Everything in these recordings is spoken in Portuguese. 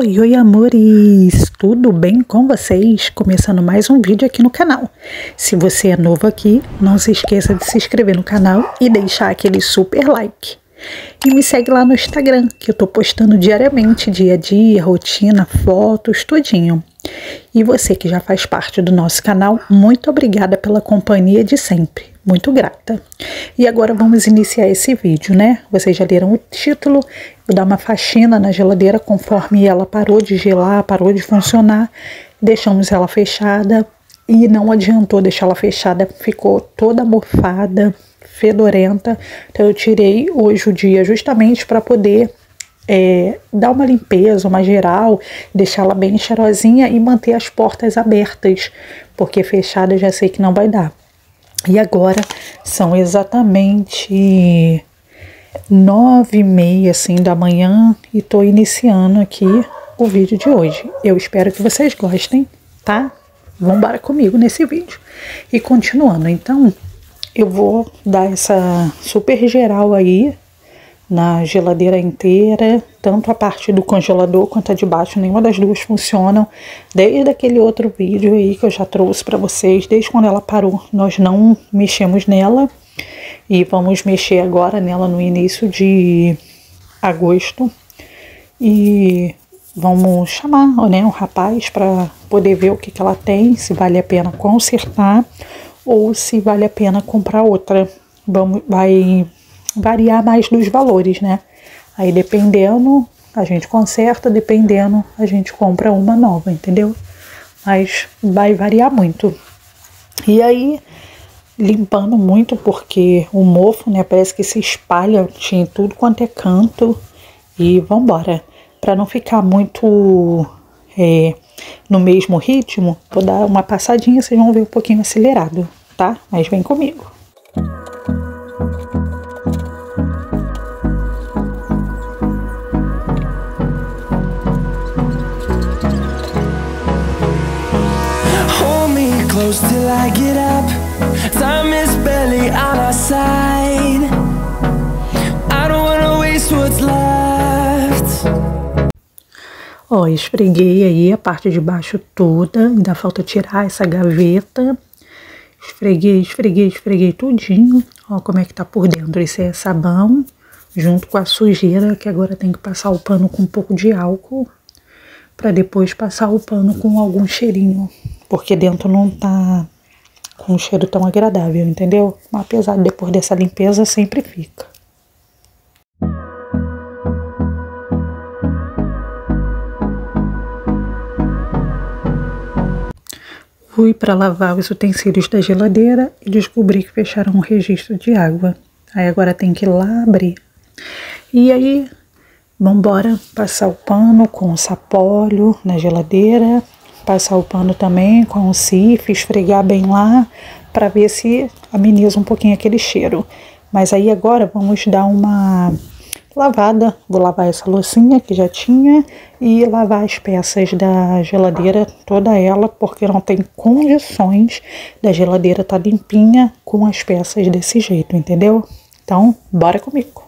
Oi, oi amores! Tudo bem com vocês? Começando mais um vídeo aqui no canal. Se você é novo aqui, não se esqueça de se inscrever no canal e deixar aquele super like. E me segue lá no Instagram, que eu tô postando diariamente, dia a dia, rotina, fotos, tudinho. E você que já faz parte do nosso canal, muito obrigada pela companhia de sempre. Muito grata. E agora vamos iniciar esse vídeo, né? Vocês já leram o título. Dar uma faxina na geladeira conforme ela parou de gelar, parou de funcionar. Deixamos ela fechada e não adiantou deixar ela fechada, ficou toda mofada, fedorenta. Então eu tirei hoje o dia justamente para poder é, dar uma limpeza, uma geral, deixar ela bem cheirosinha e manter as portas abertas, porque fechada já sei que não vai dar. E agora são exatamente nove e meia assim da manhã e tô iniciando aqui o vídeo de hoje. Eu espero que vocês gostem, tá? Vambora comigo nesse vídeo. E continuando, então, eu vou dar essa super geral aí na geladeira inteira, tanto a parte do congelador quanto a de baixo, nenhuma das duas funcionam. Desde aquele outro vídeo aí que eu já trouxe para vocês, desde quando ela parou, nós não mexemos nela e vamos mexer agora nela no início de agosto. E vamos chamar né, rapaz para poder ver o que, que ela tem, se vale a pena consertar ou se vale a pena comprar outra. Vamos, vai variar mais dos valores, né? Aí dependendo, a gente conserta, dependendo, a gente compra uma nova, entendeu? Mas vai variar muito. E aí, limpando muito, porque o mofo, né, parece que se espalha em tudo quanto é canto. E vambora. Para não ficar muito é, no mesmo ritmo, vou dar uma passadinha, vocês vão ver um pouquinho acelerado, tá? Mas vem comigo. till I get up Time is barely on our side I don't wanna waste what's left Ó, esfreguei aí a parte de baixo toda, ainda falta tirar essa gaveta. Esfreguei, esfreguei, esfreguei tudinho. Ó como é que tá por dentro. Esse é sabão, junto com a sujeira, que agora tem que passar o pano com um pouco de álcool, para depois passar o pano com algum cheirinho porque dentro não tá com um cheiro tão agradável, entendeu? Mas apesar de depois dessa limpeza sempre fica. Fui para lavar os utensílios da geladeira e descobri que fecharam um registro de água. Aí agora tem que ir lá abrir. E aí, vamos embora passar o pano com o sapólio na geladeira passar o pano também com o cif, esfregar bem lá para ver se ameniza um pouquinho aquele cheiro. Mas aí agora vamos dar uma lavada. Vou lavar essa loucinha que já tinha e lavar as peças da geladeira, toda ela, porque não tem condições da geladeira estar tá limpinha com as peças desse jeito, entendeu? Então, bora comigo.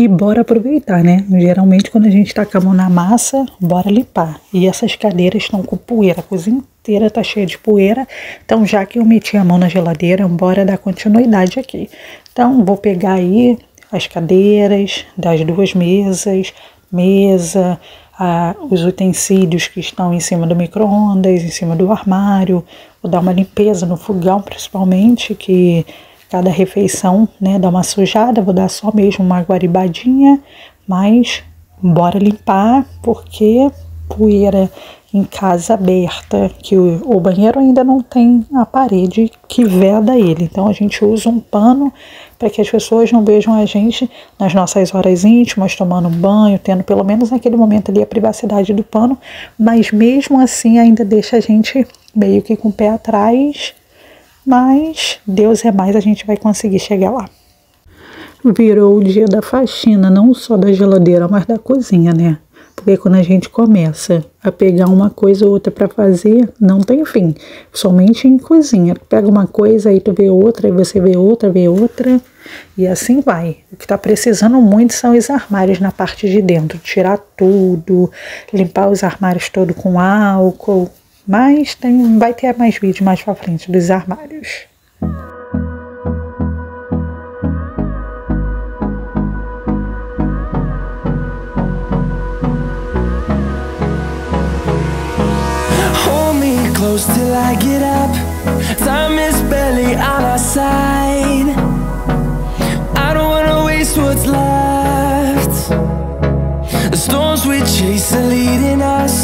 E bora aproveitar, né? Geralmente quando a gente tá com a mão na massa, bora limpar. E essas cadeiras estão com poeira, a cozinha inteira tá cheia de poeira. Então já que eu meti a mão na geladeira, bora dar continuidade aqui. Então vou pegar aí as cadeiras das duas mesas, mesa, os utensílios que estão em cima do micro-ondas, em cima do armário, vou dar uma limpeza no fogão principalmente, que cada refeição né, dá uma sujada, vou dar só mesmo uma guaribadinha, mas bora limpar, porque poeira em casa aberta, que o, o, banheiro ainda não tem a parede que veda ele. Então a gente usa um pano para que as pessoas não vejam a gente nas nossas horas íntimas, tomando banho, tendo pelo menos naquele momento ali a privacidade do pano, mas mesmo assim ainda deixa a gente meio que com o pé atrás. Mas Deus é mais, a gente vai conseguir chegar lá. Virou o dia da faxina, não só da geladeira, mas da cozinha, né? Porque quando a gente começa a pegar uma coisa ou outra para fazer, não tem fim. Somente em cozinha. Pega uma coisa, aí tu vê outra, aí você vê outra, vê outra. E assim vai. O que está precisando muito são os armários na parte de dentro. Tirar tudo, limpar os armários todo com álcool. Mas tem, vai ter mais vídeo mais pra frente dos armários. close till I get up. Time is barely on our side. I don't wanna waste what's left. The storms we chase are leading us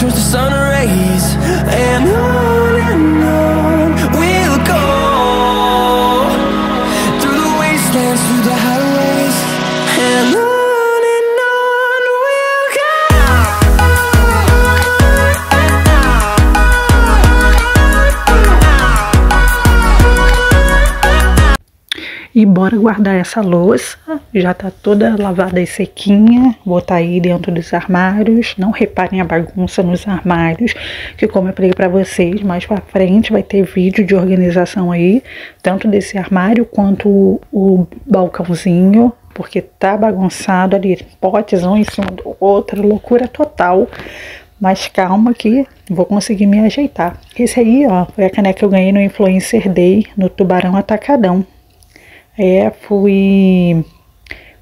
turns to sun rays. And on E bora guardar essa louça, já tá toda lavada e sequinha, botar aí dentro dos armários. Não reparem a bagunça nos armários, que como eu falei para vocês, mais para frente vai ter vídeo de organização aí, tanto desse armário quanto o, o balcãozinho, porque tá bagunçado ali, potes um em cima do outro, loucura total. Mas calma que vou conseguir me ajeitar. Esse aí, ó, foi a caneca que eu ganhei no Influencer Day, no Tubarão Atacadão. É, fui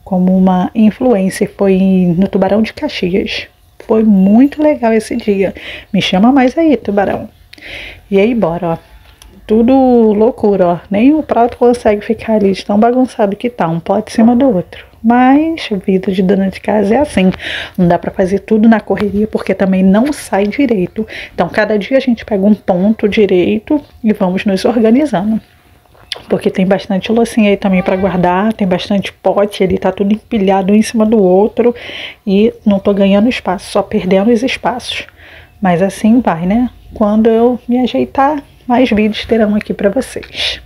como uma influencer, foi no Tubarão de Caxias. Foi muito legal esse dia. Me chama mais aí, Tubarão. E aí, bora, ó. Tudo loucura, ó. Nem o prato consegue ficar ali de tão bagunçado que tá, um pote em cima do outro. Mas vida de dona de casa é assim. Não dá para fazer tudo na correria porque também não sai direito. Então, cada dia a gente pega um ponto direito e vamos nos organizando porque tem bastante loucinha aí também para guardar, tem bastante pote, ele tá tudo empilhado um em cima do outro e não tô ganhando espaço, só perdendo os espaços. Mas assim vai, né? Quando eu me ajeitar, mais vídeos terão aqui para vocês.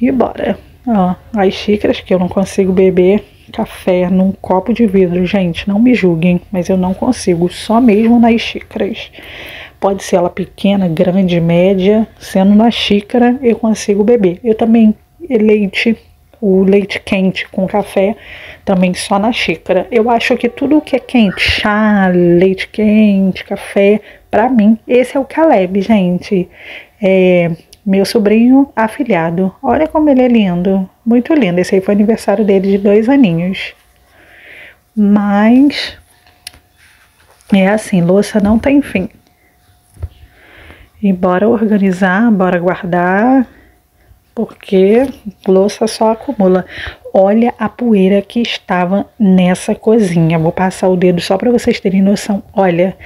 E bora. Ó, as xícaras que eu não consigo beber café num copo de vidro, gente, não me julguem, mas eu não consigo, só mesmo nas xícaras. Pode ser ela pequena, grande, média, sendo na xícara eu consigo beber. Eu também leite, o leite quente com café, também só na xícara. Eu acho que tudo que é quente, chá, leite quente, café, para mim, esse é o Caleb, gente. É, meu sobrinho afilhado. Olha como ele é lindo, muito lindo. Esse aí foi aniversário dele de dois aninhos. Mas é assim, louça não tem fim. E bora organizar, bora guardar, porque louça só acumula. Olha a poeira que estava nessa cozinha. Vou passar o dedo só para vocês terem noção. Olha,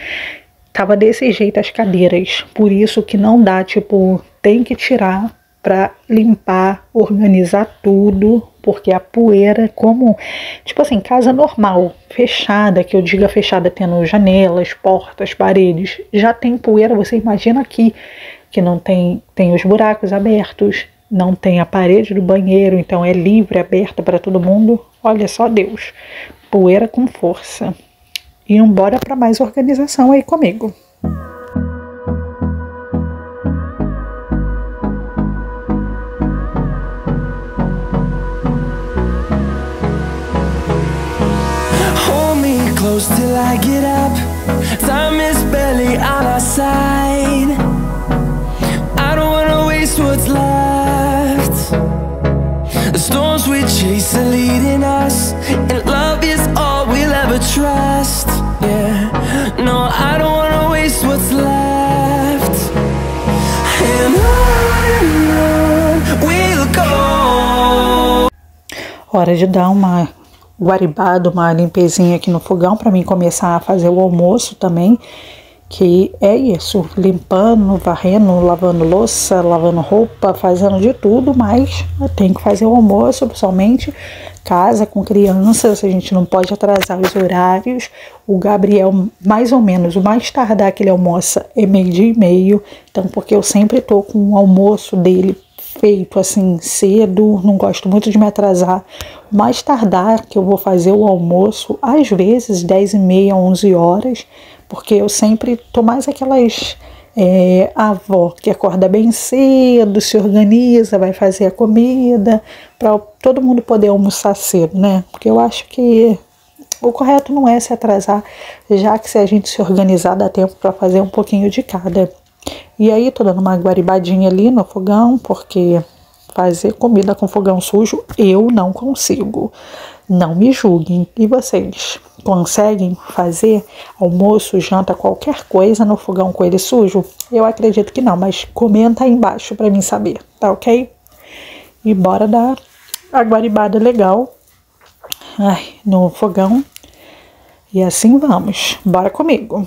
tava desse jeito as cadeiras. Por isso que não dá, tipo, tem que tirar para limpar, organizar tudo, porque a poeira, como, tipo assim, casa normal, fechada, que eu diga fechada, tendo janelas, portas, paredes, já tem poeira, você imagina aqui, que não tem, tem os buracos abertos, não tem a parede do banheiro, então é livre, aberta para todo mundo. Olha só Deus, poeira com força. E embora para mais organização aí comigo. I get up. Time is barely on our side. I don't wanna waste what's left. The storms we chase are leading us And love is all we'll ever trust. Yeah, no, I don't wanna waste what's left. And on we'll go. Hora de dar uma guaribado, uma limpezinha aqui no fogão para mim começar a fazer o almoço também, que é isso, limpando, varrendo, lavando louça, lavando roupa, fazendo de tudo, mas tenho que fazer o almoço, principalmente casa com crianças, a gente não pode atrasar os horários. O Gabriel, mais ou menos, o mais tardar que ele almoça é meio-dia e meio, então porque eu sempre tô com o almoço dele feito assim cedo, não gosto muito de me atrasar. Mais tardar que eu vou fazer o almoço, às vezes 10 e meia, 11 horas, porque eu sempre tô mais aquelas é, avó que acorda bem cedo, se organiza, vai fazer a comida, para todo mundo poder almoçar cedo, né? Porque eu acho que o correto não é se atrasar, já que se a gente se organizar dá tempo para fazer um pouquinho de cada. E aí tô dando uma guaribadinha ali no fogão, porque fazer comida com fogão sujo eu não consigo. Não me julguem. E vocês conseguem fazer almoço, janta, qualquer coisa no fogão com ele sujo? Eu acredito que não, mas comenta aí embaixo para mim saber, tá ok? E bora dar a guaribada legal ai, no fogão. E assim vamos. Bora comigo.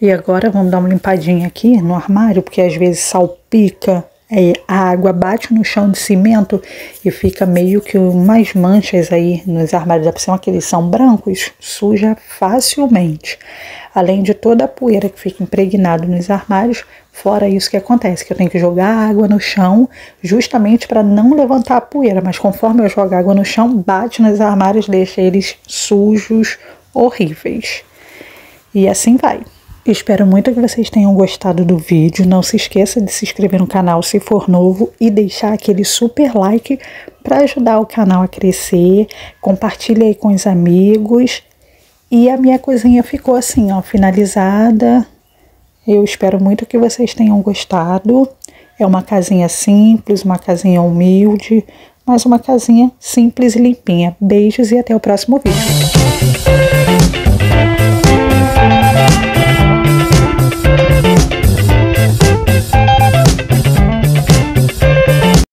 E agora vamos dar uma limpadinha aqui no armário, porque às vezes salpica, é, a água bate no chão de cimento e fica meio que umas manchas aí nos armários, da opção que eles são brancos, suja facilmente. Além de toda a poeira que fica impregnado nos armários, fora isso que acontece, que eu tenho que jogar água no chão justamente para não levantar a poeira, mas conforme eu jogo água no chão, bate nos armários, deixa eles sujos, horríveis. E assim vai. Espero muito que vocês tenham gostado do vídeo. Não se esqueça de se inscrever no canal se for novo e deixar aquele super like para ajudar o canal a crescer. Compartilhe aí com os amigos. E a minha cozinha ficou assim, ó, finalizada. Eu espero muito que vocês tenham gostado. É uma casinha simples, uma casinha humilde, mas uma casinha simples e limpinha. Beijos e até o próximo vídeo.